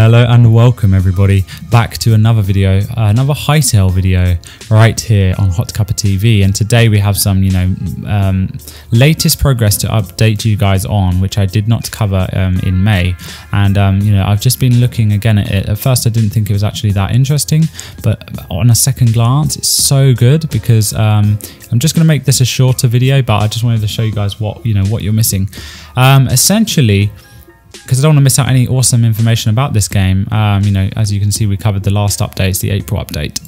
Hello and welcome everybody back to another video, another Hytale video right here on Hot Cuppa TV. And today we have some, you know, um, latest progress to update you guys on, which I did not cover um, in May. And um, you know, I've just been looking again at it. At first, I didn't think it was actually that interesting, but on a second glance, it's so good because um, I'm just going to make this a shorter video, but I just wanted to show you guys what you know what you're missing. Um, essentially because I don't want to miss out any awesome information about this game. Um, you know, as you can see, we covered the last updates, the April update,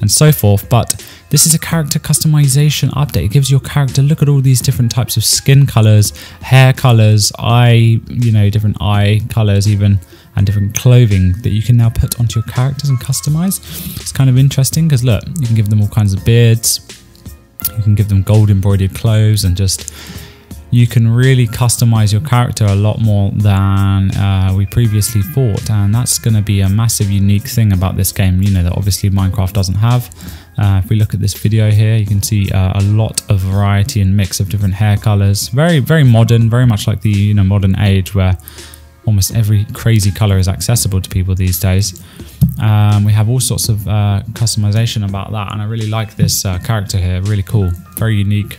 and so forth. But this is a character customization update. It gives your character look at all these different types of skin colors, hair colors, eye, you know, different eye colors, even and different clothing that you can now put onto your characters and customize. It's kind of interesting because look, you can give them all kinds of beards, you can give them gold embroidered clothes, and just you can really customize your character a lot more than uh, we previously thought. And that's going to be a massive unique thing about this game you know that obviously minecraft doesn't have. Uh, if we look at this video here you can see uh, a lot of variety and mix of different hair colors. Very very modern very much like the you know modern age where almost every crazy color is accessible to people these days. Um, we have all sorts of uh, customization about that. And i really like this uh, character here. Really cool. Very unique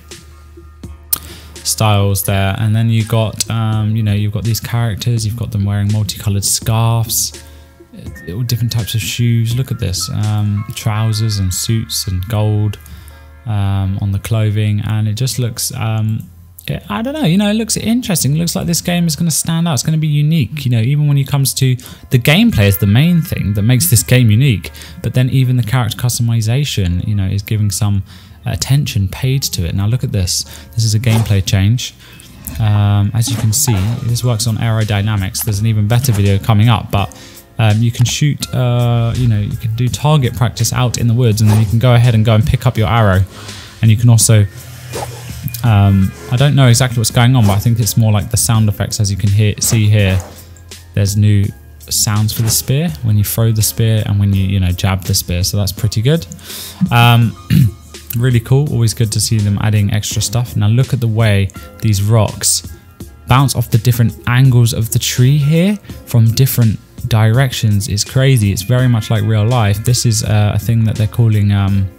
styles there. And then you got um, you know you've got these characters you've got them wearing multicolored scarves uh, different types of shoes. Look at this um, trousers and suits and gold um, on the clothing. And it just looks um, I don't know you know it looks interesting. It looks like this game is going to stand out. It's going to be unique you know even when it comes to the gameplay is the main thing that makes this game unique. But then even the character customization you know is giving some attention paid to it. Now look at this. This is a gameplay change. Um, as you can see, this works on aerodynamics. There's an even better video coming up, but um, you can shoot, uh, you know, you can do target practice out in the woods and then you can go ahead and go and pick up your arrow. And you can also, um, I don't know exactly what's going on, but I think it's more like the sound effects as you can hear, see here. There's new sounds for the spear when you throw the spear and when you, you know, jab the spear. So that's pretty good. Really cool, always good to see them adding extra stuff. Now look at the way these rocks bounce off the different angles of the tree here from different directions. It's crazy, it's very much like real life. This is uh, a thing that they're calling um,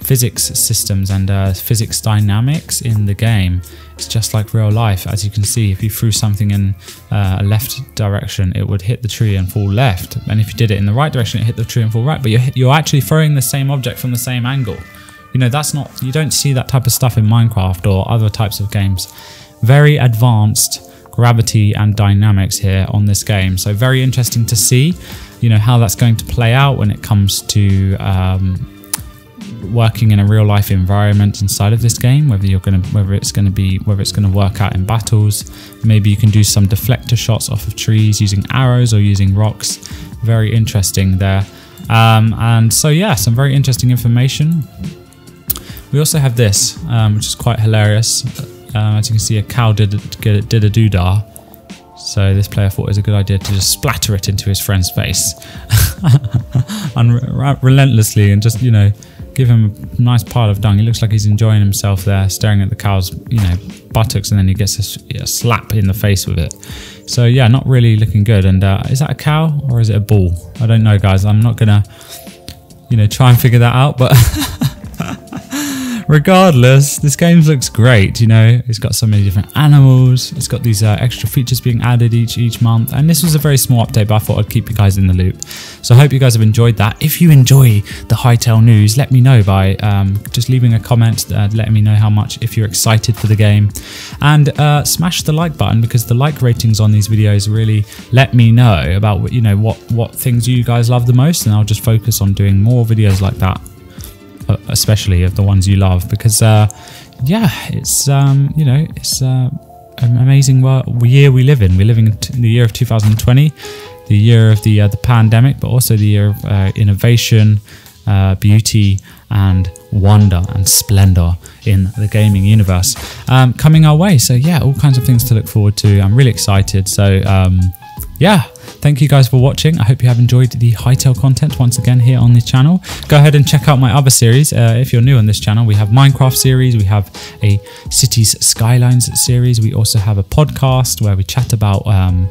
physics systems and uh, physics dynamics in the game. It's just like real life. As you can see, if you threw something in uh, a left direction, it would hit the tree and fall left. And if you did it in the right direction, it hit the tree and fall right. But you're, you're actually throwing the same object from the same angle. You know, that's not, you don't see that type of stuff in Minecraft or other types of games. Very advanced gravity and dynamics here on this game. So very interesting to see, you know, how that's going to play out when it comes to um, working in a real life environment inside of this game. Whether you're going to, whether it's going to be, whether it's going to work out in battles. Maybe you can do some deflector shots off of trees using arrows or using rocks. Very interesting there. Um, and so yeah, some very interesting information. We also have this, um, which is quite hilarious. Uh, as you can see, a cow did, did, did a doodah. So this player thought it was a good idea to just splatter it into his friend's face. and relentlessly and just, you know, give him a nice pile of dung. He looks like he's enjoying himself there, staring at the cow's, you know, buttocks, and then he gets a, a slap in the face with it. So yeah, not really looking good. And uh, is that a cow or is it a bull? I don't know, guys. I'm not gonna, you know, try and figure that out, but regardless, this game looks great. You know, it's got so many different animals. It's got these uh, extra features being added each each month. And this was a very small update, but I thought I'd keep you guys in the loop. So I hope you guys have enjoyed that. If you enjoy the Hytale news, let me know by um, just leaving a comment, uh, letting me know how much if you're excited for the game, and uh, smash the like button because the like ratings on these videos really let me know about you know what what things you guys love the most, and I'll just focus on doing more videos like that especially of the ones you love, because uh, yeah, it's um, you know it's uh, an amazing year we live in. We're living in the year of 2020, the year of the uh, the pandemic, but also the year of uh, innovation, uh, beauty, and wonder and splendor in the gaming universe um, coming our way. So yeah, all kinds of things to look forward to. I'm really excited. So um, yeah, Thank you guys for watching. I hope you have enjoyed the Hytale content once again here on the channel. Go ahead and check out my other series. Uh, if you're new on this channel, we have Minecraft series, we have a Cities Skylines series, we also have a podcast where we chat about um,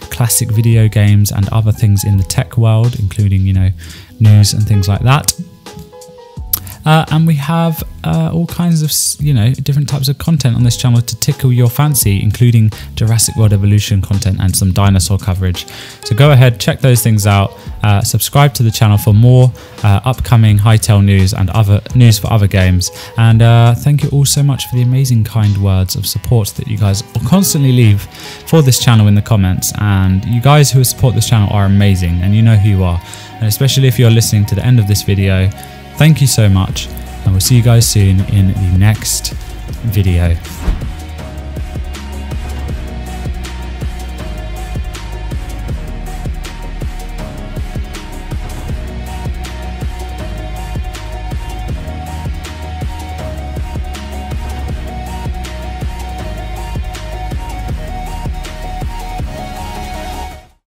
classic video games and other things in the tech world, including, you know, news and things like that. Uh, and we have uh, all kinds of you know different types of content on this channel to tickle your fancy, including Jurassic World Evolution content and some dinosaur coverage. So go ahead, check those things out. Uh, subscribe to the channel for more uh, upcoming Hytale news and other news for other games. And uh, thank you all so much for the amazing kind words of support that you guys constantly leave for this channel in the comments. And you guys who support this channel are amazing, and you know who you are. And especially if you're listening to the end of this video. Thank you so much, and we'll see you guys soon in the next video.